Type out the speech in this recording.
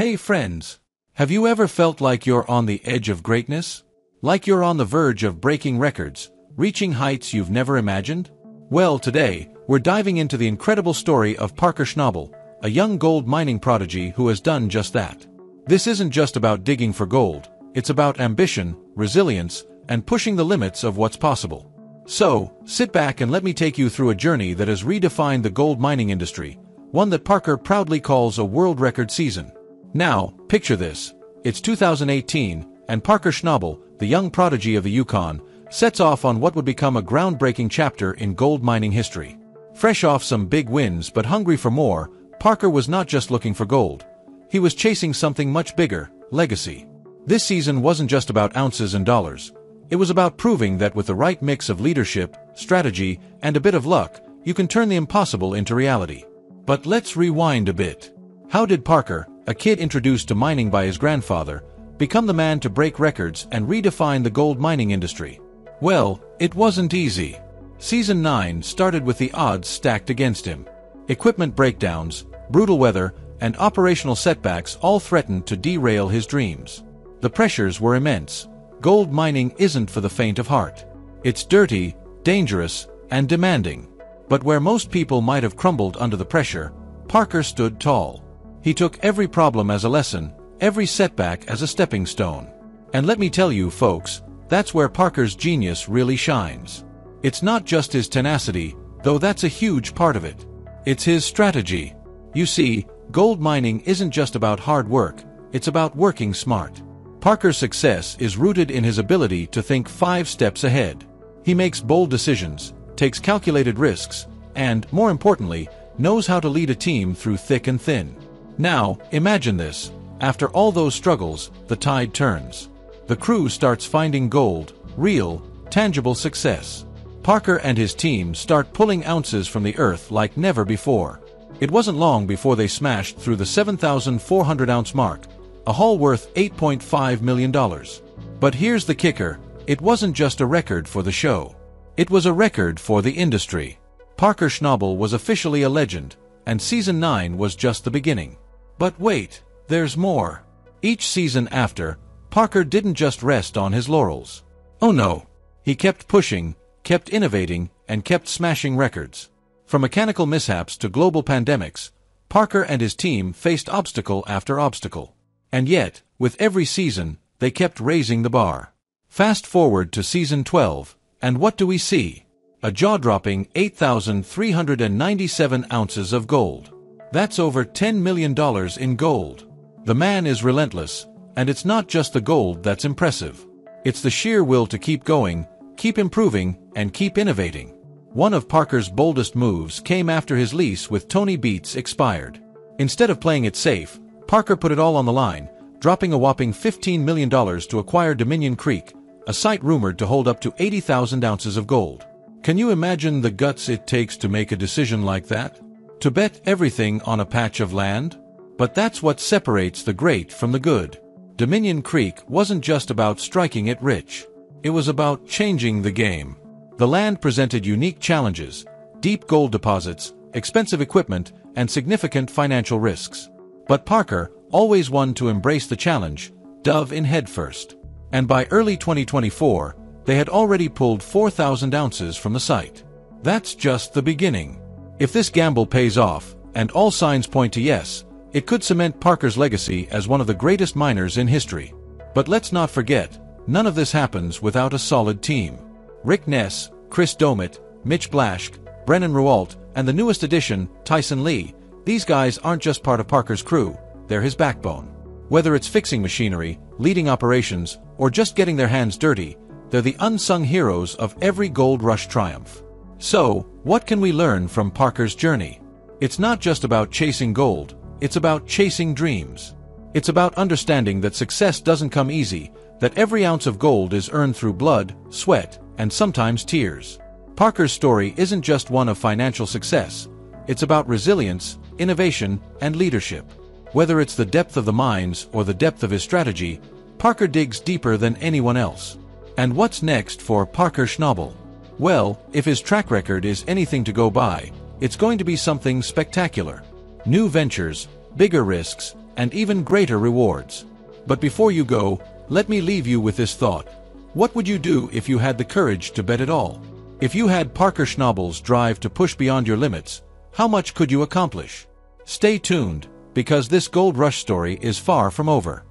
Hey friends! Have you ever felt like you're on the edge of greatness? Like you're on the verge of breaking records, reaching heights you've never imagined? Well, today, we're diving into the incredible story of Parker Schnabel, a young gold mining prodigy who has done just that. This isn't just about digging for gold, it's about ambition, resilience, and pushing the limits of what's possible. So, sit back and let me take you through a journey that has redefined the gold mining industry, one that Parker proudly calls a world record season. Now, picture this. It's 2018, and Parker Schnabel, the young prodigy of the Yukon, sets off on what would become a groundbreaking chapter in gold mining history. Fresh off some big wins but hungry for more, Parker was not just looking for gold. He was chasing something much bigger, legacy. This season wasn't just about ounces and dollars. It was about proving that with the right mix of leadership, strategy, and a bit of luck, you can turn the impossible into reality. But let's rewind a bit. How did Parker, a kid introduced to mining by his grandfather, become the man to break records and redefine the gold mining industry? Well, it wasn't easy. Season 9 started with the odds stacked against him. Equipment breakdowns, brutal weather, and operational setbacks all threatened to derail his dreams. The pressures were immense. Gold mining isn't for the faint of heart. It's dirty, dangerous, and demanding. But where most people might have crumbled under the pressure, Parker stood tall. He took every problem as a lesson, every setback as a stepping stone. And let me tell you, folks, that's where Parker's genius really shines. It's not just his tenacity, though that's a huge part of it. It's his strategy. You see, gold mining isn't just about hard work, it's about working smart. Parker's success is rooted in his ability to think five steps ahead. He makes bold decisions, takes calculated risks, and, more importantly, knows how to lead a team through thick and thin. Now, imagine this. After all those struggles, the tide turns. The crew starts finding gold, real, tangible success. Parker and his team start pulling ounces from the earth like never before. It wasn't long before they smashed through the 7,400 ounce mark, a haul worth $8.5 million. But here's the kicker, it wasn't just a record for the show. It was a record for the industry. Parker Schnabel was officially a legend, and season 9 was just the beginning. But wait, there's more. Each season after, Parker didn't just rest on his laurels. Oh no. He kept pushing, kept innovating, and kept smashing records. From mechanical mishaps to global pandemics, Parker and his team faced obstacle after obstacle. And yet, with every season, they kept raising the bar. Fast forward to season 12, and what do we see? A jaw-dropping 8,397 ounces of gold. That's over $10 million in gold. The man is relentless, and it's not just the gold that's impressive. It's the sheer will to keep going, keep improving, and keep innovating. One of Parker's boldest moves came after his lease with Tony Beets expired. Instead of playing it safe, Parker put it all on the line, dropping a whopping $15 million to acquire Dominion Creek, a site rumored to hold up to 80,000 ounces of gold. Can you imagine the guts it takes to make a decision like that? To bet everything on a patch of land? But that's what separates the great from the good. Dominion Creek wasn't just about striking it rich. It was about changing the game. The land presented unique challenges, deep gold deposits, expensive equipment, and significant financial risks. But Parker, always one to embrace the challenge, dove in headfirst and by early 2024, they had already pulled 4,000 ounces from the site. That's just the beginning. If this gamble pays off, and all signs point to yes, it could cement Parker's legacy as one of the greatest miners in history. But let's not forget, none of this happens without a solid team. Rick Ness, Chris Doumitt, Mitch Blaschke, Brennan Rualt, and the newest addition, Tyson Lee, these guys aren't just part of Parker's crew, they're his backbone. Whether it's fixing machinery, leading operations, or just getting their hands dirty, they're the unsung heroes of every gold rush triumph. So, what can we learn from Parker's journey? It's not just about chasing gold, it's about chasing dreams. It's about understanding that success doesn't come easy, that every ounce of gold is earned through blood, sweat, and sometimes tears. Parker's story isn't just one of financial success, it's about resilience, innovation, and leadership. Whether it's the depth of the mines or the depth of his strategy, Parker digs deeper than anyone else. And what's next for Parker Schnabel? Well, if his track record is anything to go by, it's going to be something spectacular. New ventures, bigger risks, and even greater rewards. But before you go, let me leave you with this thought. What would you do if you had the courage to bet it all? If you had Parker Schnabel's drive to push beyond your limits, how much could you accomplish? Stay tuned, because this gold rush story is far from over.